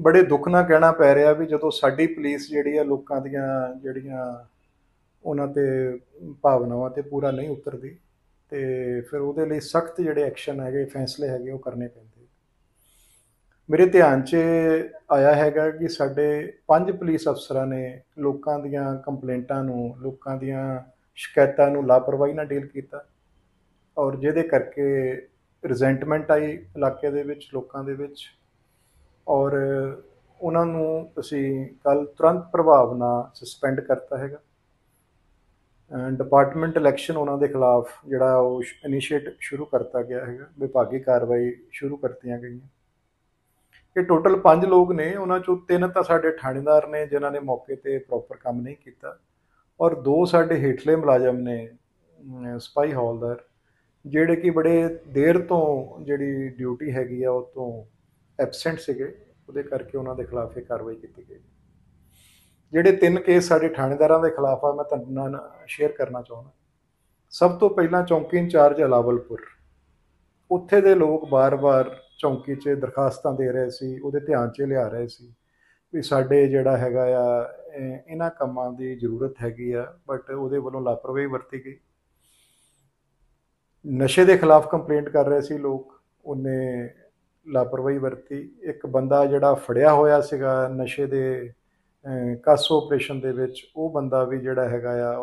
ਬੜੇ ਦੁੱਖ ਨਾਲ ਕਹਿਣਾ ਪੈ ਰਿਹਾ ਵੀ ਜਦੋਂ ਸਾਡੀ ਪੁਲਿਸ ਜਿਹੜੀ ਆ ਲੋਕਾਂ ਦੀਆਂ ਜਿਹੜੀਆਂ ਉਹਨਾਂ ਤੇ ਭਾਵਨਾਵਾਂ ਤੇ ਪੂਰਾ ਨਹੀਂ ਉਤਰਦੀ, ਤੇ ਫਿਰ ਉਹਦੇ ਲਈ ਸਖਤ ਜਿਹੜੇ ਐਕਸ਼ਨ ਹੈਗੇ, ਫੈਸਲੇ ਹੈਗੇ, ਉਹ ਕਰਨੇ ਪੈਂਦੇ ਮੇਰੇ ਧਿਆਨ 'ਚ ਆਇਆ ਹੈਗਾ ਕਿ ਸਾਡੇ ਪੰਜ ਪੁਲਿਸ ਅਫਸਰਾਂ ਨੇ ਲੋਕਾਂ ਦੀਆਂ ਕੰਪਲੇਂਟਾਂ ਨੂੰ, ਲੋਕਾਂ ਦੀਆਂ ਸ਼ਿਕਾਇਤਾਂ ਨੂੰ ਲਾਪਰਵਾਹੀ ਨਾਲ ਡੀਲ ਕੀਤਾ ਔਰ ਜਿਹਦੇ ਕਰਕੇ ਰਿਜ਼ੈਂਟਮੈਂਟ ਆਈ ਇਲਾਕੇ ਦੇ ਵਿੱਚ, ਲੋਕਾਂ ਦੇ ਵਿੱਚ। ਔਰ ਉਹਨਾਂ ਨੂੰ ਅਸੀਂ ਕੱਲ ਤੁਰੰਤ ਪ੍ਰਭਾਵ ਨਾਲ ਸਸਪੈਂਡ ਕਰਤਾ ਹੈਗਾ। ਡਿਪਾਰਟਮੈਂਟ ਇਲੈਕਸ਼ਨ ਉਹਨਾਂ ਦੇ ਖਿਲਾਫ ਜਿਹੜਾ ਉਹ ਇਨੀਸ਼ੀਏਟ ਸ਼ੁਰੂ ਕਰਤਾ ਗਿਆ ਹੈਗਾ। ਵਿਭਾਗੀ ਕਾਰਵਾਈ ਸ਼ੁਰੂ ਕਰਤੀਆਂ ਗਈਆਂ। ਇਹ ਟੋਟਲ 5 ਲੋਕ ਨੇ, ਉਹਨਾਂ ਚੋਂ ਤਿੰਨ ਤਾਂ ਸਾਡੇ ਥਾਣੇਦਾਰ ਨੇ, ਜਿਨ੍ਹਾਂ ਨੇ ਮੌਕੇ ਤੇ ਪ੍ਰੋਪਰ ਕੰਮ ਨਹੀਂ ਕੀਤਾ। ਔਰ ਦੋ ਸਾਡੇ ਹੇਠਲੇ ਮੁਲਾਜ਼ਮ ਨੇ ਸਪਾਈ ਹੌਲਦਾਰ, ਜਿਹੜੇ ਕਿ ਬੜੇ ਦੇਰ ਤੋਂ ਜਿਹੜੀ ਡਿਊਟੀ ਹੈਗੀ ਆ, ਉਹ ਤੋਂ ਐਬਸੈਂਟ ਸੀਗੇ, ਉਹਦੇ ਕਰਕੇ ਉਹਨਾਂ ਦੇ ਖਿਲਾਫ ਇਹ ਕਾਰਵਾਈ ਕੀਤੀ ਗਈ। ਜਿਹੜੇ ਤਿੰਨ ਕੇਸ ਸਾਡੇ ਥਾਣੇਦਾਰਾਂ ਦੇ ਖਿਲਾਫ ਆ, ਮੈਂ ਤੁਹਾਨੂੰ ਨਾਲ ਸ਼ੇਅਰ ਕਰਨਾ ਚਾਹੁੰਦਾ। ਸਭ ਤੋਂ ਪਹਿਲਾਂ ਚੌਂਕੀ ਇੰਚਾਰਜ ਅਲਾਵਲਪੁਰ। ਉੱਥੇ ਦੇ ਲੋਕ ਬਾਰ-ਬਾਰ ਚੌਂਕੀ 'ਚ ਦਰਖਾਸਤਾਂ ਦੇ ਰਹੇ ਸੀ, ਉਹਦੇ ਧਿਆਨ 'ਚ ਲਿਆ ਰਹੇ ਸੀ ਵੀ ਸਾਡੇ ਜਿਹੜਾ ਹੈਗਾ ਆ ਇਹਨਾਂ ਕੰਮਾਂ ਦੀ ਜ਼ਰੂਰਤ ਹੈਗੀ ਆ ਬਟ ਉਹਦੇ ਵੱਲੋਂ ਲਾਪਰਵਾਹੀ ਵਰਤੀ ਗਈ। ਨਸ਼ੇ ਦੇ ਖਿਲਾਫ ਕੰਪਲੇਂਟ ਕਰ ਰਹੇ ਸੀ ਲੋਕ, ਉਹਨੇ ਲਾਪਰਵਾਹੀ ਵਰਤੀ। ਇੱਕ ਬੰਦਾ ਜਿਹੜਾ ਫੜਿਆ ਹੋਇਆ ਸੀਗਾ ਨਸ਼ੇ ਦੇ ਅਹ, ਕਾਸੋ ਆਪਰੇਸ਼ਨ ਦੇ ਵਿੱਚ ਉਹ ਬੰਦਾ ਵੀ ਜਿਹੜਾ ਹੈਗਾ ਆ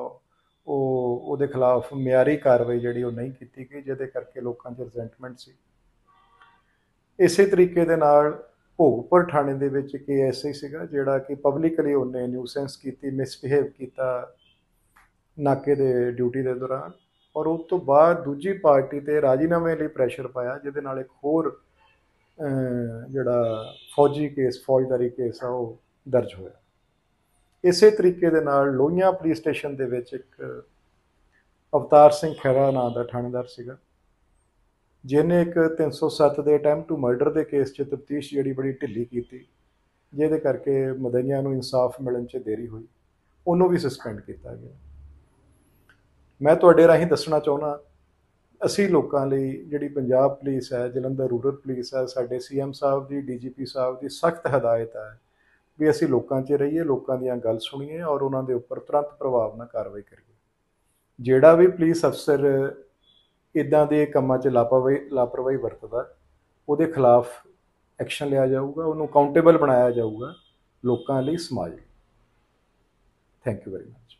ਉਹ ਉਹਦੇ ਖਿਲਾਫ ਮਿਆਰੀ ਕਾਰਵਾਈ ਜਿਹੜੀ ਉਹ ਨਹੀਂ ਕੀਤੀ ਗਈ ਜਿਹਦੇ ਕਰਕੇ ਲੋਕਾਂ 'ਚ ਰਿਜ਼ੈਂਟਮੈਂਟ ਸੀ। ਇਸੇ ਤਰੀਕੇ ਦੇ ਨਾਲ ਭੋਗਪੁਰ ਥਾਣੇ ਦੇ ਵਿੱਚ ਇੱਕ ਐਸਆਈ ਸੀਗਾ ਜਿਹੜਾ ਕਿ ਪਬਲਿਕਲੀ ਉਹਨੇ ਨਿਊਸੈਂਸ ਕੀਤੀ ਮਿਸਬਿਹੇਵ ਕੀਤਾ ਨਾਕੇ ਦੇ ਡਿਊਟੀ ਦੇ ਦੌਰਾਨ। ਔਰ ਉਸ ਤੋਂ ਬਾਅਦ ਦੂਜੀ ਪਾਰਟੀ ਤੇ ਰਾਜੀਨਾਮੇ ਲਈ ਪ੍ਰੈਸ਼ਰ ਪਾਇਆ ਜਿਹਦੇ ਨਾਲ ਇੱਕ ਹੋਰ ਜਿਹੜਾ ਫੌਜੀ ਕੇਸ, ਫੌਜਦਾਰੀ ਕੇਸ ਆ, ਉਹ ਦਰਜ ਹੋਇਆ। ਇਸੇ ਤਰੀਕੇ ਦੇ ਨਾਲ ਲੋਹੀਆਂ ਪੁਲਿਸ ਸਟੇਸ਼ਨ ਦੇ ਵਿੱਚ ਇੱਕ ਅਵਤਾਰ ਸਿੰਘ ਖਹਿਰਾ ਨਾਂ ਦਾ ਥਾਣੇਦਾਰ ਸੀਗਾ, ਜਿਹਨੇ ਇੱਕ 307 ਦੇ ਅਟੈਂਪਟ ਟੂ ਮਰਡਰ ਦੇ ਕੇਸ 'ਚ ਤਫਤੀਸ਼ ਜਿਹੜੀ ਬੜੀ ਢਿੱਲੀ ਕੀਤੀ, ਜਿਹਦੇ ਕਰਕੇ ਮਦਈਆਂ ਨੂੰ ਇਨਸਾਫ ਮਿਲਣ 'ਚ ਦੇਰੀ ਹੋਈ, ਉਹਨੂੰ ਵੀ ਸਸਪੈਂਡ ਕੀਤਾ ਗਿਆ। ਮੈਂ ਤੁਹਾਡੇ ਰਾਹੀਂ ਦੱਸਣਾ ਚਾਹੁੰਦਾ ਅਸੀਂ ਲੋਕਾਂ ਲਈ ਜਿਹੜੀ ਪੰਜਾਬ ਪੁਲਿਸ ਹੈ, ਜਲੰਧਰ ਰੂਰਲ ਪੁਲਿਸ ਹੈ, ਸਾਡੇ ਸੀਐਮ ਸਾਹਿਬ ਦੀ ਡੀਜੀਪੀ ਸਾਹਿਬ ਦੀ ਸਖਤ ਹਦਾਇਤ ਹੈ ਵੀ ਅਸੀਂ ਲੋਕਾਂ 'ਚ ਰਹੀਏ, ਲੋਕਾਂ ਦੀਆਂ ਗੱਲ ਸੁਣੀਏ ਔਰ ਉਹਨਾਂ ਦੇ ਉੱਪਰ ਤੁਰੰਤ ਪ੍ਰਭਾਵ ਨਾਲ ਕਾਰਵਾਈ ਕਰੀਏ। ਜਿਹੜਾ ਵੀ ਪੁਲਿਸ ਅਫਸਰ ਇਦਾਂ ਦੇ ਕੰਮਾਂ 'ਚ ਲਾਪਰਵਾਹੀ ਲਾਪਰਵਾਹੀ ਵਰਤਦਾ, ਉਹਦੇ ਖਿਲਾਫ ਐਕਸ਼ਨ ਲਿਆ ਜਾਊਗਾ, ਉਹਨੂੰ ਕਾਊਂਟੇਬਲ ਬਣਾਇਆ ਜਾਊਗਾ ਲੋਕਾਂ ਲਈ ਸਮਾਜ ਲਈ। Thank you very much